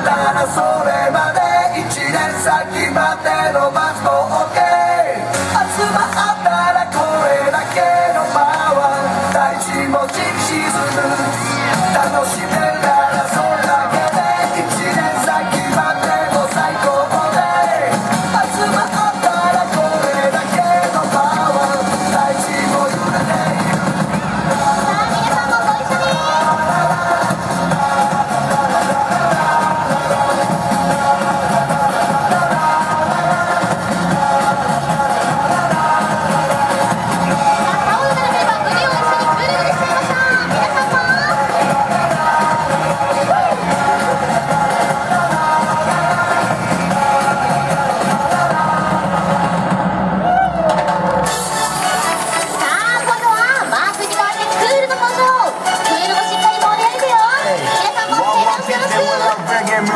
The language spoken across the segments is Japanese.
ったらそれまで1年先までのマスボーケ集まったらこれだけのパワー大事も沈む楽しめ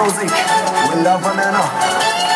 music. We love a man.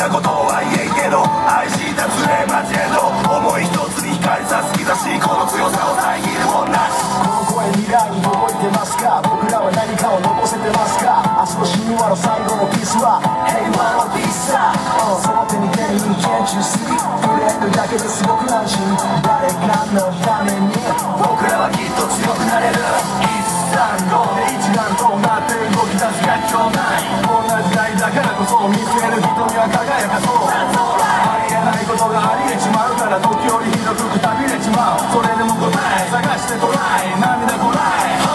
なことは言えんけど愛したずれま違えど思い一つに光さす兆しこの強さを遮るもんなし。この声未来に届いてますか？僕らは何かを残せてますか？明日の神話の最後のキスは平和のピースさ、うん、その手に手に Can't you see 触れるだけですごく安心。誰かのために。僕らはきっと強くなれる。It's done, 三五そう。見つめる瞳は輝かそうありえないことがありえちまうから時折ひどくくたびれちまうそれでも答え探してトライ涙こらえ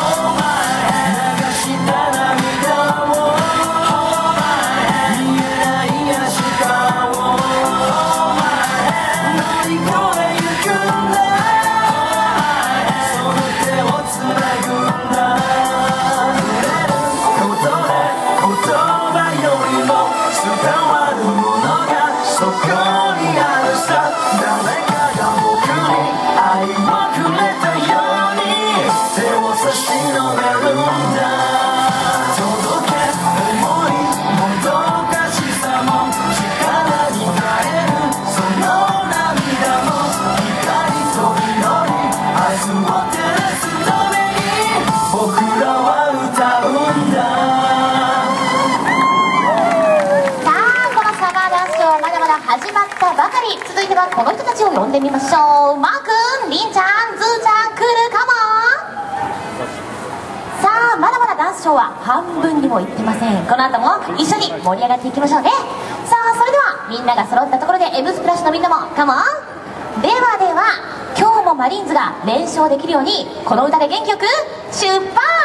半分にもいってません。この後も一緒に盛り上がっていきましょうね。さあそれではみんなが揃ったところで「M スプラッシュ」のみんなもカモン。ではでは今日もマリーンズが連勝できるようにこの歌で元気よく出発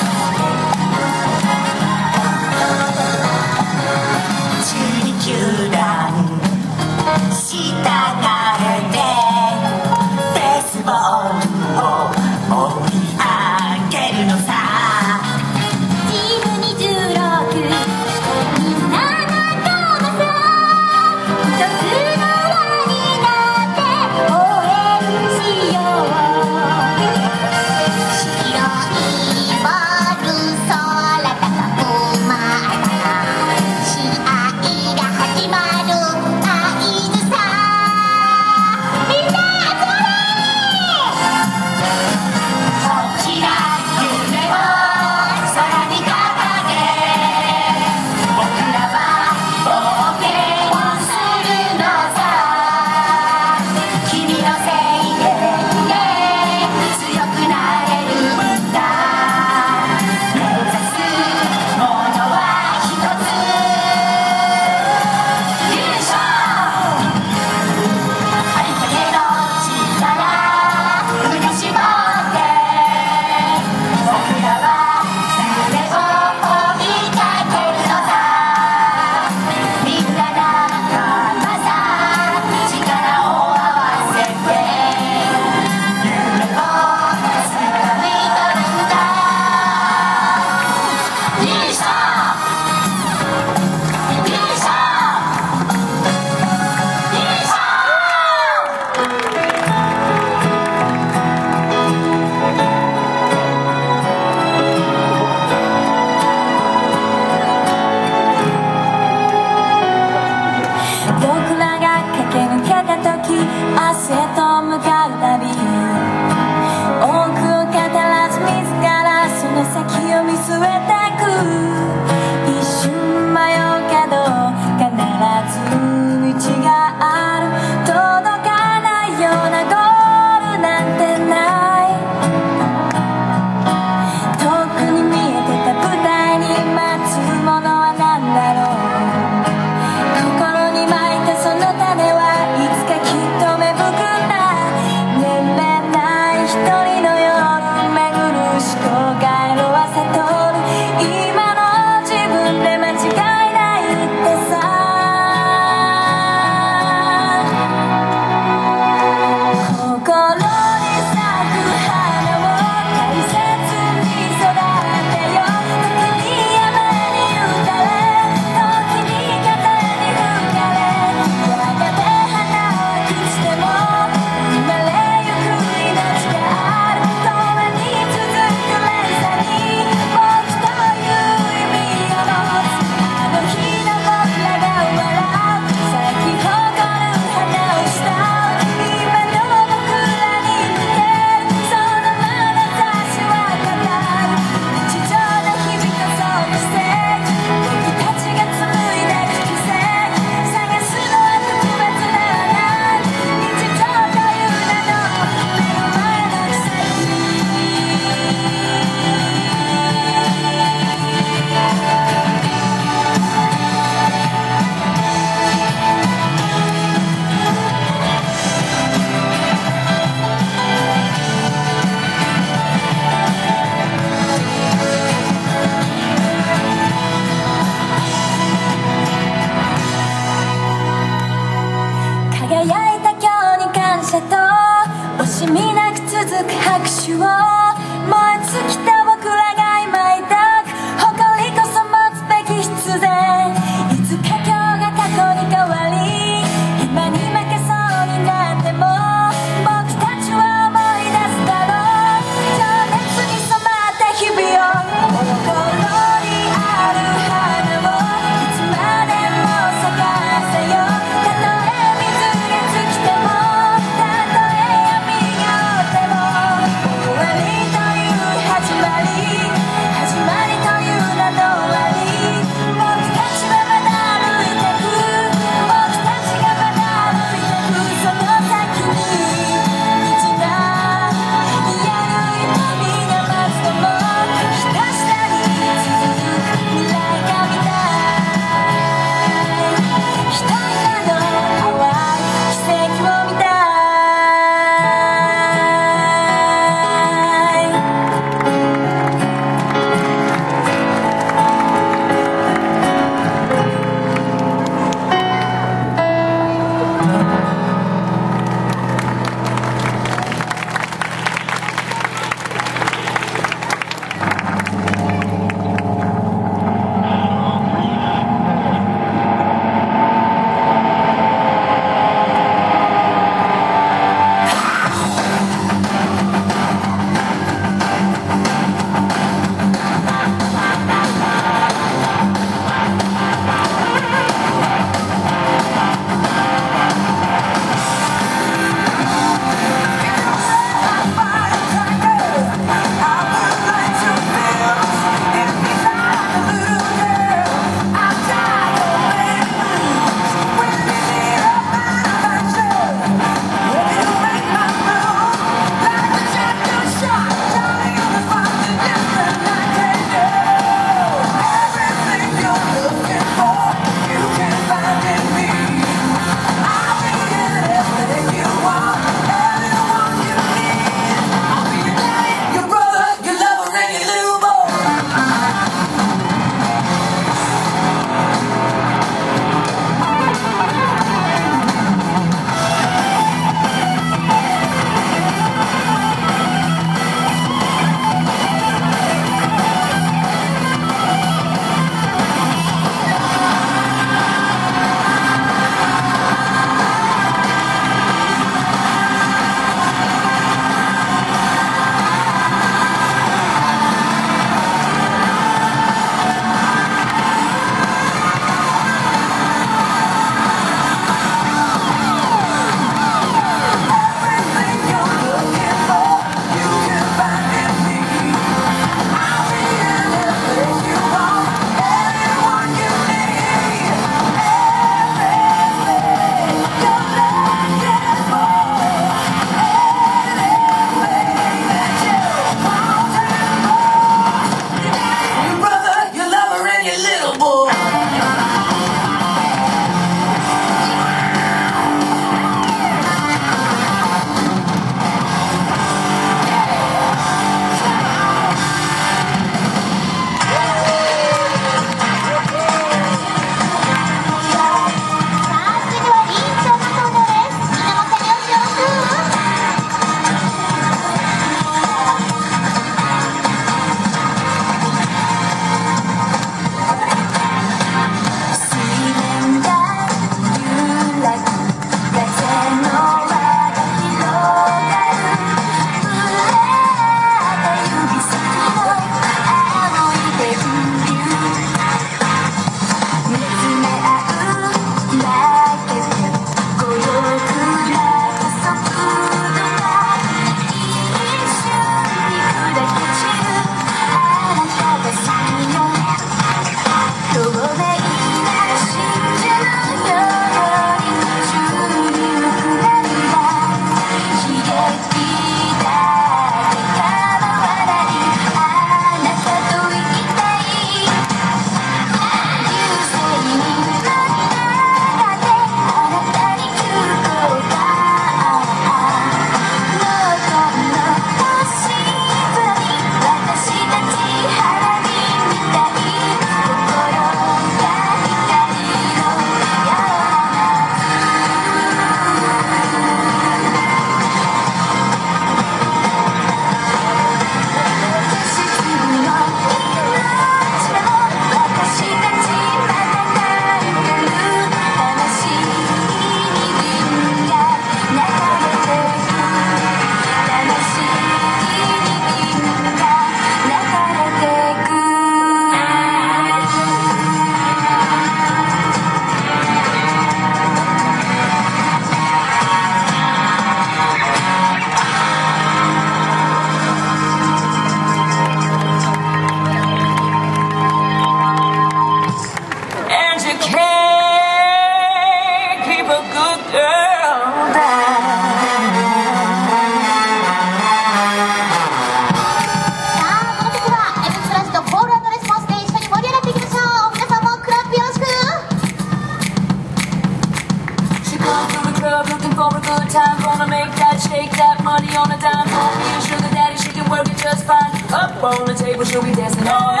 the table, she'll be dancing all night.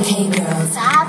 Okay, girls. 자,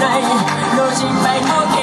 は負けない